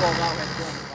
我รัว